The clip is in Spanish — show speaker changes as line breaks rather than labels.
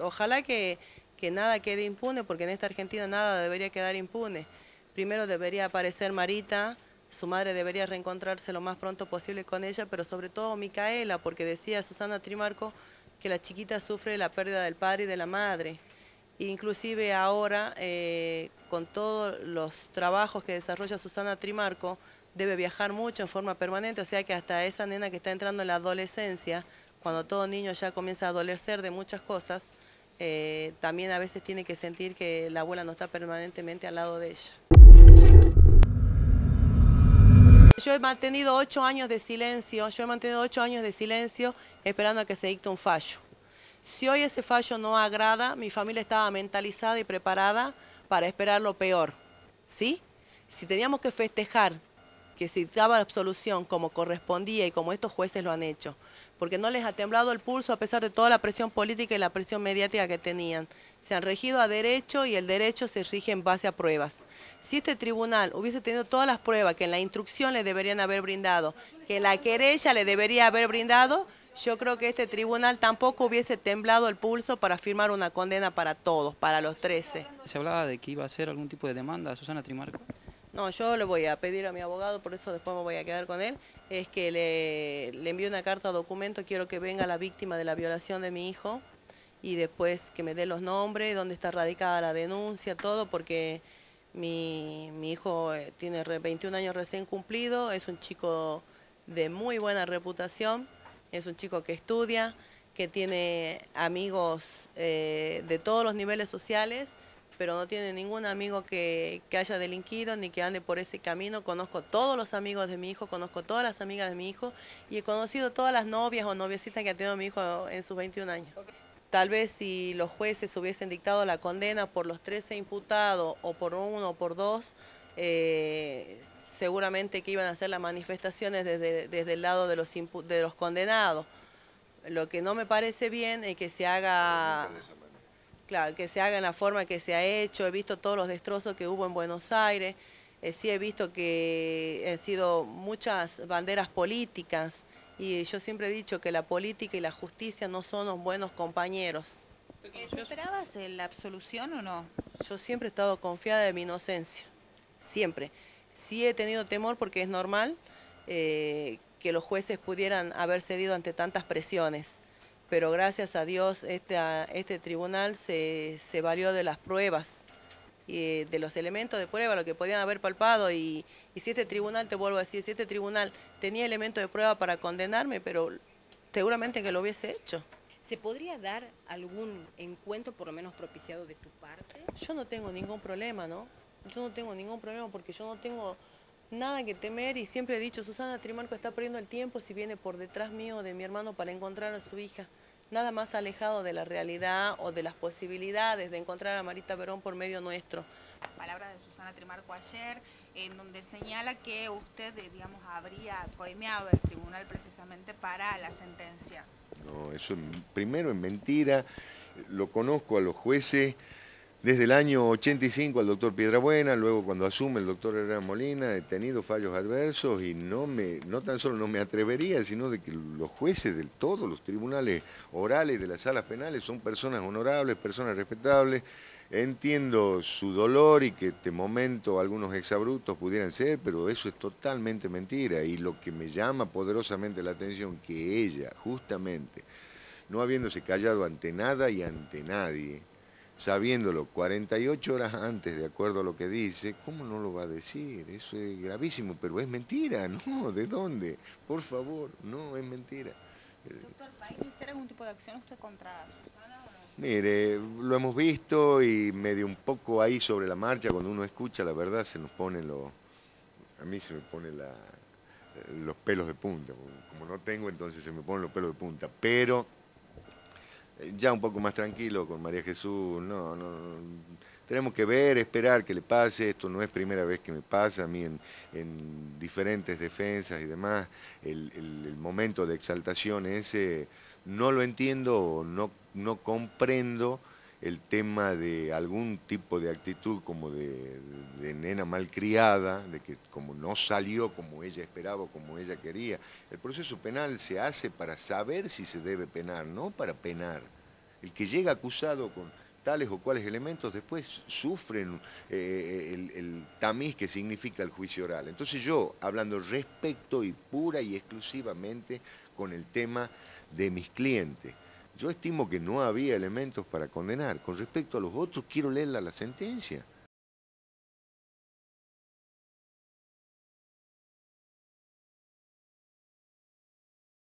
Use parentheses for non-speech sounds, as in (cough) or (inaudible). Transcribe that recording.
Ojalá que, que nada quede impune, porque en esta Argentina nada debería quedar impune. Primero debería aparecer Marita, su madre debería reencontrarse lo más pronto posible con ella, pero sobre todo Micaela, porque decía Susana Trimarco que la chiquita sufre la pérdida del padre y de la madre. Inclusive ahora, eh, con todos los trabajos que desarrolla Susana Trimarco, debe viajar mucho en forma permanente, o sea que hasta esa nena que está entrando en la adolescencia, cuando todo niño ya comienza a adolecer de muchas cosas, eh, también a veces tiene que sentir que la abuela no está permanentemente al lado de ella. Yo he mantenido ocho años de silencio, yo he mantenido ocho años de silencio esperando a que se dicte un fallo. Si hoy ese fallo no agrada, mi familia estaba mentalizada y preparada para esperar lo peor. ¿Sí? Si teníamos que festejar que se daba absolución como correspondía y como estos jueces lo han hecho, porque no les ha temblado el pulso a pesar de toda la presión política y la presión mediática que tenían. Se han regido a derecho y el derecho se rige en base a pruebas. Si este tribunal hubiese tenido todas las pruebas que en la instrucción le deberían haber brindado, que la querella le debería haber brindado, yo creo que este tribunal tampoco hubiese temblado el pulso para firmar una condena para todos, para los 13.
¿Se hablaba de que iba a hacer algún tipo de demanda a Susana Trimarco?
No, yo le voy a pedir a mi abogado, por eso después me voy a quedar con él, es que le, le envíe una carta documento, quiero que venga la víctima de la violación de mi hijo y después que me dé los nombres, dónde está radicada la denuncia, todo, porque mi, mi hijo eh, tiene 21 años recién cumplido, es un chico de muy buena reputación, es un chico que estudia, que tiene amigos eh, de todos los niveles sociales, pero no tiene ningún amigo que, que, haya delinquido ni que ande por ese camino. Conozco todos los amigos de mi hijo, conozco todas las amigas de mi hijo y he conocido todas las novias o noviecitas que ha tenido mi hijo en sus 21 años. Tal vez si los jueces hubiesen dictado la condena por los 13 imputados o por uno o por dos, eh, seguramente que iban a hacer las manifestaciones desde, desde el lado de los, de los condenados. Lo que no me parece bien es que se haga... Claro, que se haga en la forma que se ha hecho. He visto todos los destrozos que hubo en Buenos Aires. Eh, sí he visto que han sido muchas banderas políticas y yo siempre he dicho que la política y la justicia no son los buenos compañeros.
¿Esperabas la absolución o no?
Yo siempre he estado confiada de mi inocencia, siempre. Sí he tenido temor porque es normal eh, que los jueces pudieran haber cedido ante tantas presiones pero gracias a Dios este, este tribunal se, se, valió de las pruebas y de los elementos de prueba, lo que podían haber palpado y, y, si este tribunal, te vuelvo a decir, si este tribunal tenía elementos de prueba para condenarme, pero seguramente que lo hubiese hecho.
¿Se podría dar algún encuentro por lo menos propiciado de tu parte?
Yo no tengo ningún problema, ¿no? Yo no tengo ningún problema porque yo no tengo nada que temer y siempre he dicho, Susana Trimarco está perdiendo el tiempo si viene por detrás mío de mi hermano para encontrar a su hija. Nada más alejado de la realidad o de las posibilidades de encontrar a Marita Verón por medio nuestro.
Palabras de Susana Trimarco ayer, en donde señala que usted, digamos, habría coimeado el tribunal precisamente para la sentencia.
No, eso primero es mentira, lo conozco a los jueces, desde el año 85 al doctor Piedrabuena, luego cuando asume el doctor Herrera Molina, he tenido fallos adversos y no, me, no tan solo no me atrevería, sino de que los jueces de todos los tribunales orales de las salas penales son personas honorables, personas respetables. Entiendo su dolor y que este momento algunos exabrutos pudieran ser, pero eso es totalmente mentira. Y lo que me llama poderosamente la atención, que ella, justamente, no habiéndose callado ante nada y ante nadie, sabiéndolo 48 horas antes, de acuerdo a lo que dice, ¿cómo no lo va a decir? Eso es gravísimo, pero es mentira, (laughs) ¿no? ¿De dónde? Por favor, no, es mentira.
Doctor, ¿va a iniciar algún tipo de acción usted contra Susana o no?
Mire, lo hemos visto y medio un poco ahí sobre la marcha, cuando uno escucha la verdad se nos pone lo... A mí se me pone la, los pelos de punta, como no tengo entonces se me ponen los pelos de punta, pero ya un poco más tranquilo con María Jesús, no, no, tenemos que ver, esperar que le pase, esto no es primera vez que me pasa, a mí en, en diferentes defensas y demás, el, el, el, momento de exaltación ese no lo entiendo, no, no comprendo el tema de algún tipo de actitud como de, de, nena malcriada, de que como no salió como ella esperaba, como ella quería. El proceso penal se hace para saber si se debe penar, no para penar. El que llega acusado con tales o cuales elementos después sufren eh, el, el tamiz que significa el juicio oral. Entonces yo, hablando respecto y pura y exclusivamente con el tema de mis clientes, yo estimo que no había elementos para condenar. Con respecto a los otros, quiero leer la, la sentencia.